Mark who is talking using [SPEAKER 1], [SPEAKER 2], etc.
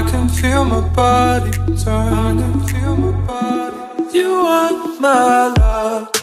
[SPEAKER 1] I can feel my body turn can feel my body. You are my love.